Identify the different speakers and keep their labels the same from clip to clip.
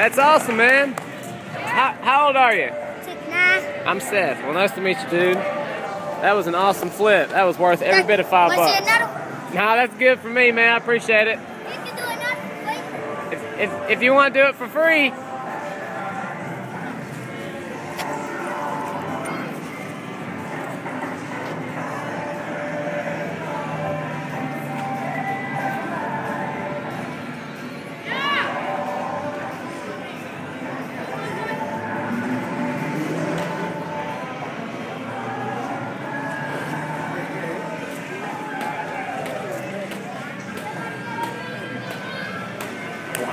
Speaker 1: That's awesome, man. How, how old are you?
Speaker 2: Nah.
Speaker 1: I'm Seth. Well, nice to meet you, dude. That was an awesome flip. That was worth every bit of five bucks. Nah, that's good for me, man. I appreciate it.
Speaker 2: We can do another. Wait.
Speaker 1: If, if, if you want to do it for free,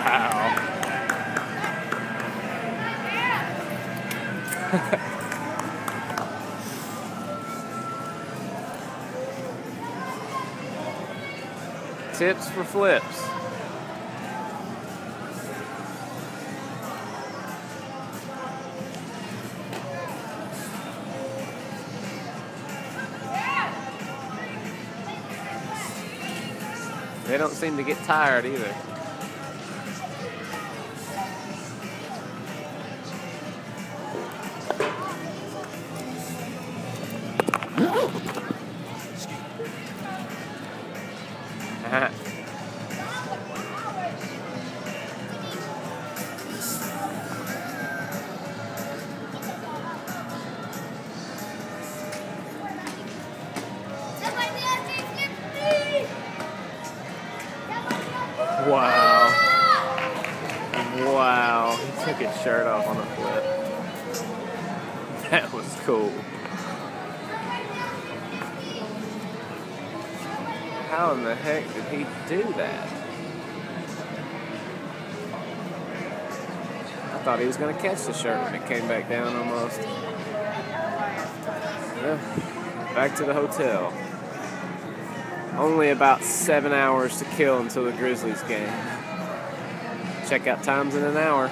Speaker 1: Wow. Tips for flips. They don't seem to get tired either. Wow. Wow. He took his shirt off on the flip. That was cool. How in the heck did he do that? I thought he was going to catch the shirt when it came back down almost. Yeah. Back to the hotel. Only about seven hours to kill until the Grizzlies game. Check out times in an hour.